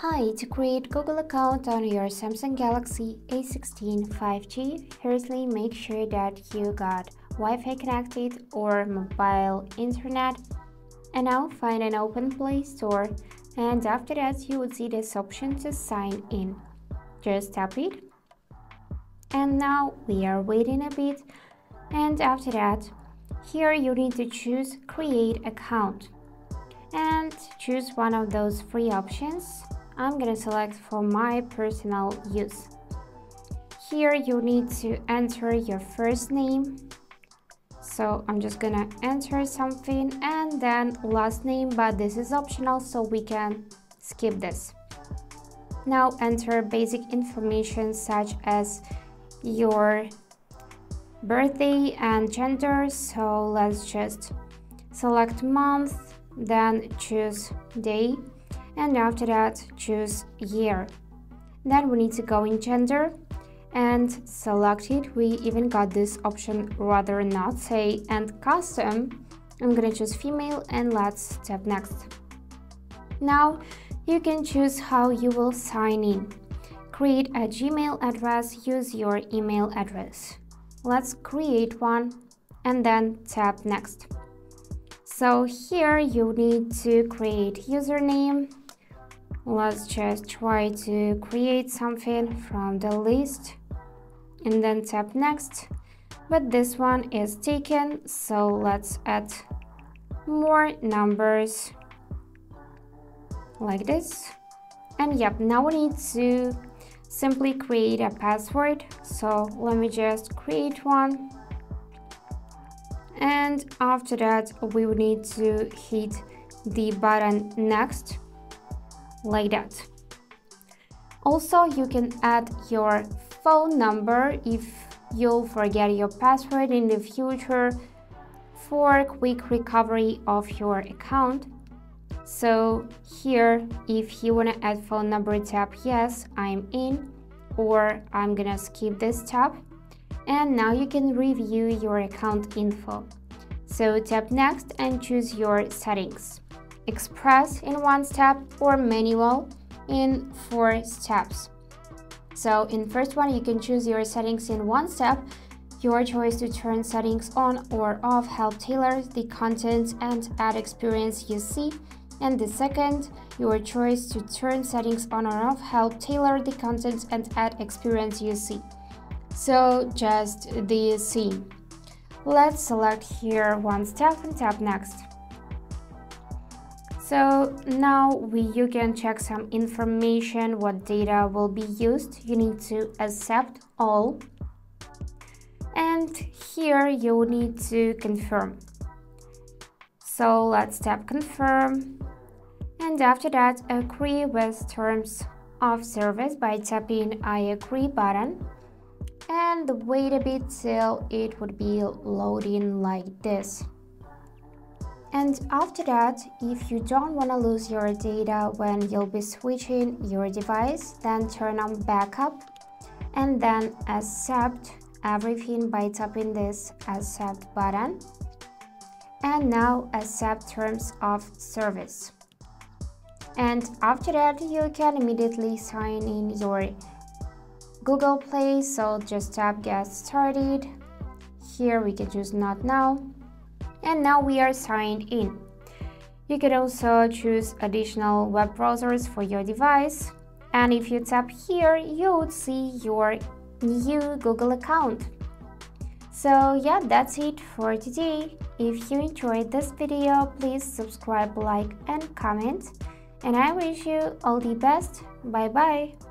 Hi, to create Google account on your Samsung Galaxy A16 5G, firstly make sure that you got Wi-Fi connected or mobile internet. And now find an open Play Store. And after that you will see this option to sign in. Just tap it. And now we are waiting a bit. And after that here you need to choose create account. And choose one of those free options I'm gonna select for my personal use. Here you need to enter your first name. So I'm just gonna enter something and then last name, but this is optional so we can skip this. Now enter basic information such as your birthday and gender. So let's just select month, then choose day and after that choose year. Then we need to go in gender and select it. We even got this option rather not say and custom. I'm gonna choose female and let's tap next. Now you can choose how you will sign in. Create a Gmail address, use your email address. Let's create one and then tap next. So here you need to create username let's just try to create something from the list and then tap next. But this one is taken so let's add more numbers like this. And yep now we need to simply create a password. So let me just create one. And after that we need to hit the button next like that. Also, you can add your phone number if you'll forget your password in the future for quick recovery of your account. So here, if you want to add phone number, tap yes, I'm in, or I'm gonna skip this tab. And now you can review your account info. So tap next and choose your settings express in one step or manual in four steps. So in first one, you can choose your settings in one step. Your choice to turn settings on or off help tailor the content and ad experience you see. And the second, your choice to turn settings on or off help tailor the content and ad experience you see. So just the same. Let's select here one step and tap next. So now we, you can check some information, what data will be used. You need to accept all. And here you need to confirm. So let's tap confirm. And after that, agree with terms of service by tapping I agree button. And wait a bit till it would be loading like this. And after that, if you don't want to lose your data when you'll be switching your device, then turn on backup and then accept everything by tapping this accept button. And now accept terms of service. And after that, you can immediately sign in your Google Play. So just tap get started. Here we can choose not now and now we are signed in. You can also choose additional web browsers for your device. And if you tap here, you would see your new Google account. So yeah, that's it for today. If you enjoyed this video, please subscribe, like and comment. And I wish you all the best. Bye bye.